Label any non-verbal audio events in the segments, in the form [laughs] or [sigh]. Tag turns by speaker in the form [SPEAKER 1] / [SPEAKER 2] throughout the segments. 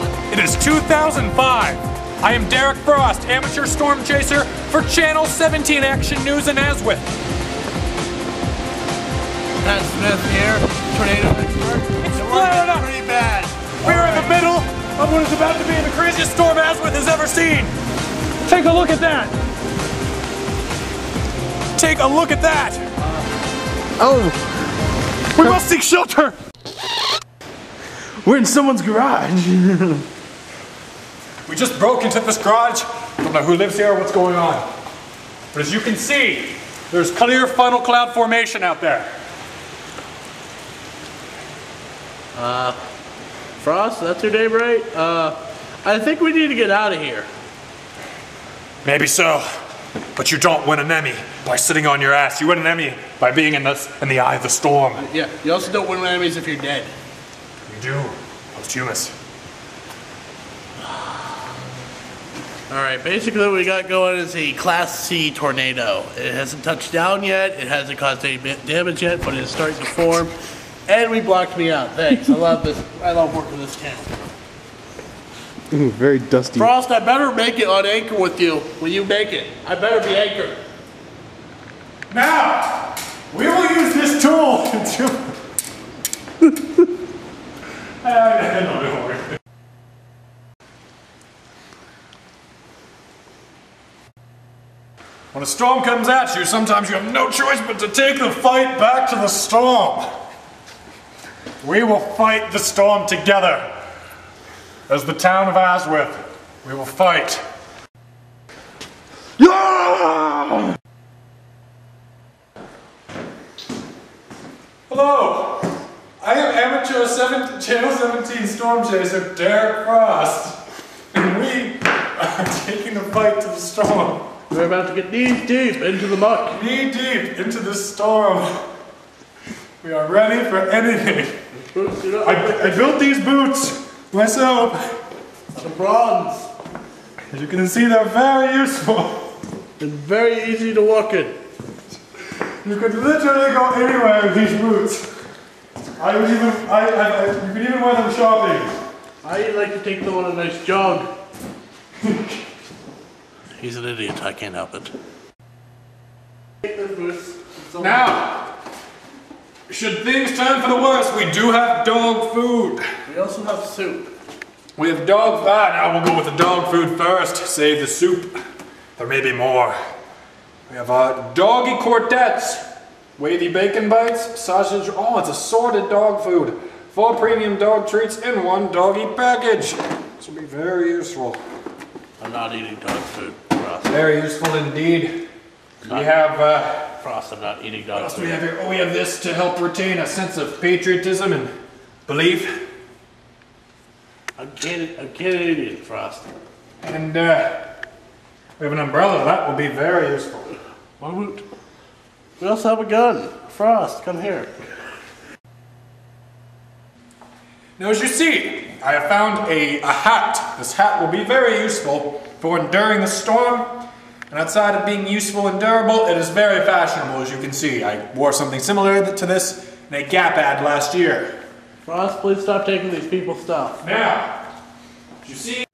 [SPEAKER 1] Hello, it is 2005. I am Derrick Frost, amateur storm chaser for Channel 17 Action News in Aswith.
[SPEAKER 2] Pat Smith here, tornado expert.
[SPEAKER 1] It's
[SPEAKER 2] It
[SPEAKER 1] flaring up.
[SPEAKER 2] pretty bad.
[SPEAKER 1] We're in the middle of what is about to be the craziest storm Aswith has ever seen. Take a look at that. Take a look at that.
[SPEAKER 3] Oh,
[SPEAKER 1] We must seek shelter.
[SPEAKER 3] We're in someone's garage.
[SPEAKER 1] We just broke into this garage. Don't know who lives here or what's going on. But as you can see, there's clear funnel cloud formation out there.
[SPEAKER 2] Uh, Frost, that's your name, right? Uh, I think we need to get out of here.
[SPEAKER 1] Maybe so. But you don't win an Emmy by sitting on your ass. You win an Emmy by being in the, in the eye of the storm.
[SPEAKER 2] Yeah, you also don't win enemies if you're dead.
[SPEAKER 1] You do. Posthumous.
[SPEAKER 2] All right, basically what we got going is a Class C tornado. It hasn't touched down yet. It hasn't caused any damage yet, but it's starting to form. And we blocked me out. Thanks. I love this. I love working this town.
[SPEAKER 3] Ooh, very dusty.
[SPEAKER 2] Frost, I better make it on anchor with you when you make it. I better be anchored.
[SPEAKER 1] Now, we will use this tool to. [laughs] [laughs] When a storm comes at you, sometimes you have no choice but to take the fight back to the storm. We will fight the storm together. As the town of Aswith, we will fight.
[SPEAKER 3] Yeah!
[SPEAKER 1] Hello, I am amateur 7, Channel 17 Storm Chaser Derrick Frost, and we are [laughs] taking the fight to the storm.
[SPEAKER 2] We're about to get knee deep into the muck.
[SPEAKER 1] Knee deep into the storm. We are ready for anything.
[SPEAKER 2] Boots, you know,
[SPEAKER 1] I, I built these boots myself.
[SPEAKER 2] Some bronze.
[SPEAKER 1] As you can see, they're very useful.
[SPEAKER 2] And very easy to walk in.
[SPEAKER 1] You could literally go anywhere with these boots. I would even, I, I, I you could even wear them shopping.
[SPEAKER 2] I like to take them on a nice jog. [laughs] He's an idiot, I can't help it.
[SPEAKER 1] Now, should things turn for the worse, we do have dog food.
[SPEAKER 2] We also have soup.
[SPEAKER 1] We have dog ah, now we'll go with the dog food first. Save the soup. There may be more. We have uh, doggy quartets, wavy bacon bites, sausage. Oh, it's assorted dog food. Four premium dog treats in one doggy package. This will be very useful.
[SPEAKER 2] I'm not eating dog food. Frost.
[SPEAKER 1] Very useful indeed. We have uh,
[SPEAKER 2] Frost, I'm not eating dog
[SPEAKER 1] do we
[SPEAKER 2] food.
[SPEAKER 1] have here? Oh, we have this to help retain a sense of patriotism and belief.
[SPEAKER 2] I'm Canadian, I'm Canadian, Frost.
[SPEAKER 1] And uh, we have an umbrella. That will be very useful.
[SPEAKER 2] What woot? We also have a gun. Frost, come here.
[SPEAKER 1] Now, as you see, I have found a, a hat. This hat will be very useful for enduring the storm. And outside of being useful and durable, it is very fashionable, as you can see. I wore something similar to this in a Gap ad last year.
[SPEAKER 2] Frost, please stop taking these people's stuff.
[SPEAKER 1] Now, as you see.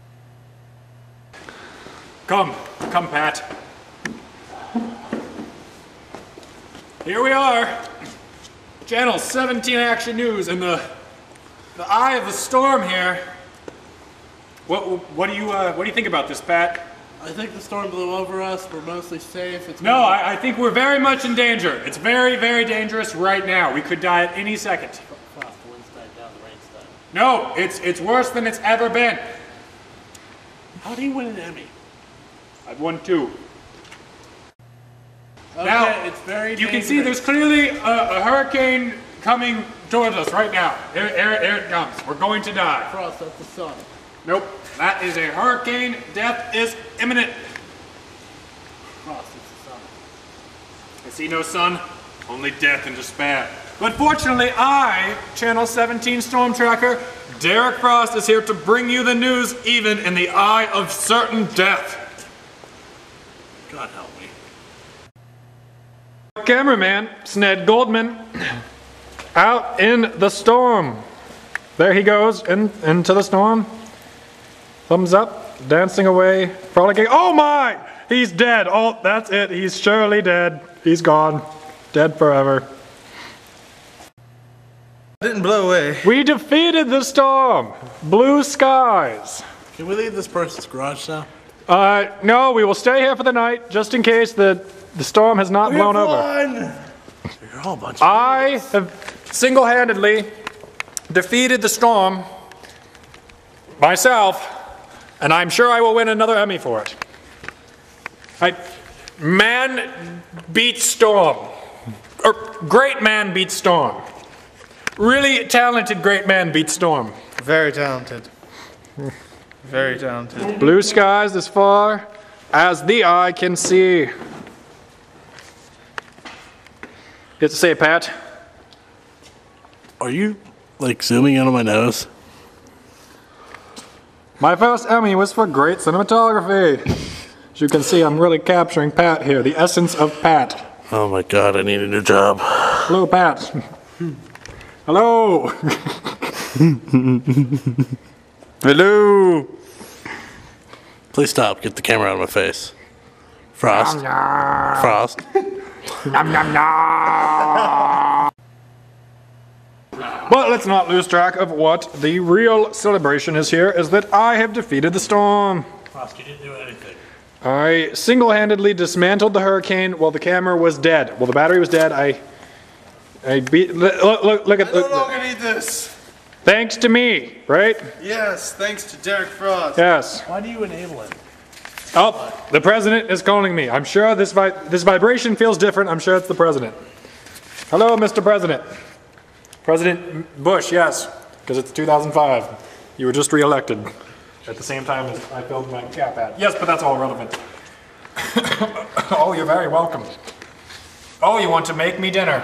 [SPEAKER 1] Come, come, Pat. Here we are. Channel 17 Action News in the the eye of the storm here. What what do you uh, what do you think about this, Pat?
[SPEAKER 2] I think the storm blew over us. We're mostly safe. It's
[SPEAKER 1] No, I, I think we're very much in danger. It's very, very dangerous right now. We could die at any second.
[SPEAKER 2] Frost, the wind's died down, the rain's done.
[SPEAKER 1] No, it's it's worse than it's ever been.
[SPEAKER 2] How do you win an Emmy?
[SPEAKER 1] I've won two.
[SPEAKER 2] Okay,
[SPEAKER 1] Now,
[SPEAKER 2] it's very
[SPEAKER 1] You can see there's clearly a, a hurricane coming towards us right now. Here, here, here it comes. We're going to die.
[SPEAKER 2] Frost, that's the sun.
[SPEAKER 1] Nope. That is a hurricane. Death is imminent.
[SPEAKER 2] Frost, it's the sun.
[SPEAKER 1] I see no sun, only death and despair. But fortunately, I, Channel 17 Storm Tracker, Derrick Frost, is here to bring you the news even in the eye of certain death.
[SPEAKER 2] God help.
[SPEAKER 1] Cameraman, Sned Goldman, out in the storm. There he goes in, into the storm. Thumbs up, dancing away, frolicking. Oh my! He's dead. Oh, that's it. He's surely dead. He's gone. Dead forever.
[SPEAKER 3] Didn't blow away.
[SPEAKER 1] We defeated the storm. Blue skies.
[SPEAKER 2] Can we leave this person's garage now?
[SPEAKER 1] Uh, no, we will stay here for the night, just in case the, the storm has not blown over.
[SPEAKER 2] over. You're all a bunch of
[SPEAKER 1] I have single-handedly defeated the storm myself, and I'm sure I will win another Emmy for it. I, man beats storm, or great man beats storm. Really talented great man beats storm.
[SPEAKER 3] Very talented. Very talented.
[SPEAKER 1] Blue skies as far as the eye can see. Get to say it, Pat.
[SPEAKER 2] Are you like zooming in on my nose?
[SPEAKER 1] My first Emmy was for great cinematography. As you can see, I'm really capturing Pat here, the essence of Pat.
[SPEAKER 2] Oh my god, I need a new job.
[SPEAKER 1] Hello, Pat. Hello.
[SPEAKER 3] Hello.
[SPEAKER 2] Please stop. Get the camera out of my face. Frost. Frost.
[SPEAKER 1] But let's not lose track of what the real celebration is here, is that I have defeated the storm.
[SPEAKER 2] Frost, you didn't do anything.
[SPEAKER 1] I single-handedly dismantled the hurricane while the camera was dead. Well, the battery was dead. I, I beat. Look, look, look at.
[SPEAKER 3] I no
[SPEAKER 1] Look,
[SPEAKER 3] longer need this.
[SPEAKER 1] thanks to me, right?
[SPEAKER 3] Yes, thanks to Derrick Frost.
[SPEAKER 1] Yes.
[SPEAKER 2] Why do you enable it?
[SPEAKER 1] Oh, the president is calling me. I'm sure this vi- this vibration feels different. I'm sure it's the president. Hello, Mr. President. President Bush, yes, because it's 2005. You were just reelected at the same time as I filled my cap hat. Yes, but that's all relevant. [coughs] oh, you're very welcome. Oh, you want to make me dinner?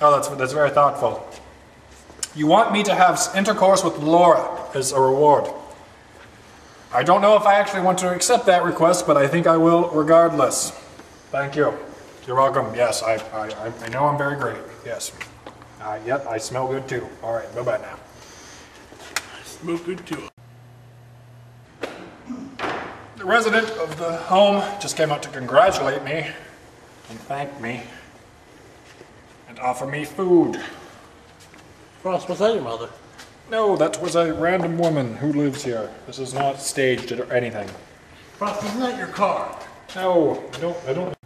[SPEAKER 1] Oh, that's that's very thoughtful. You want me to have intercourse with Laura as a reward. I don't know if I actually want to accept that request, but I think I will regardless. Thank you. You're welcome. Yes, I, I, I- I know I'm very great. Yes. Uh, yep, I smell good too. All right, bye bye now.
[SPEAKER 2] Move good too.
[SPEAKER 1] The resident of the home just came out to congratulate me and thank me and offer me food.
[SPEAKER 2] Frost, was that your mother?
[SPEAKER 1] No, that was a random woman who lives here. This is not staged or anything.
[SPEAKER 2] Frost, isn't that your car?
[SPEAKER 1] No, I don't. I don't.